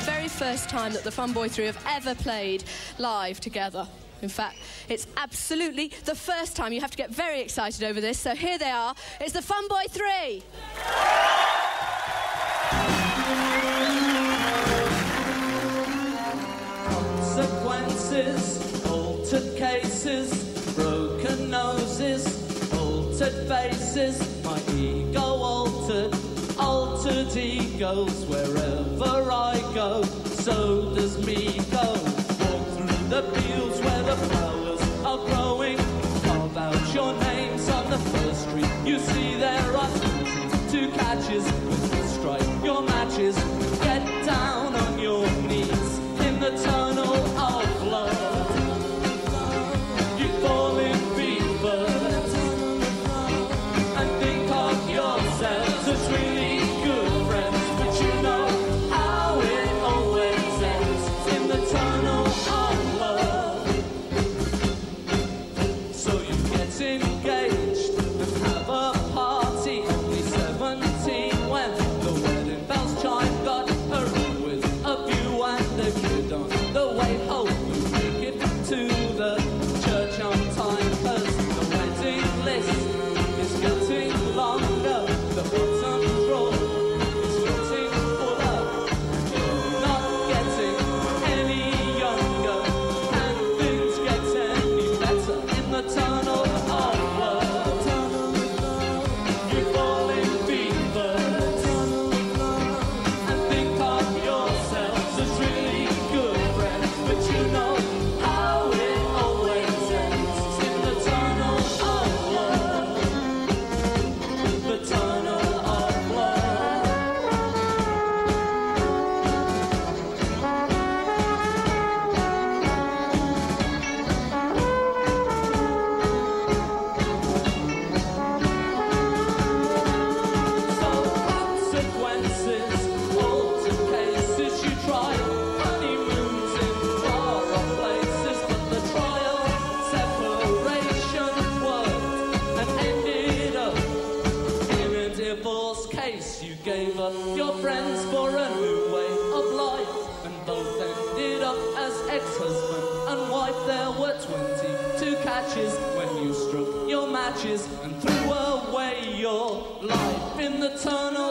very first time that the Fun Boy 3 have ever played live together. In fact, it's absolutely the first time. You have to get very excited over this. So here they are. It's the Fun Boy 3. Consequences, altered cases, broken noses, altered faces, my ego altered goes wherever I go. So does me go. Walk through the fields where the flowers are growing. Carve out your names on the first street. You see there are two, catches. Strike your matches. Gave up your friends for a new way of life, and both ended up as ex-husband and wife. There were twenty-two catches when you struck your matches and threw away your life in the tunnel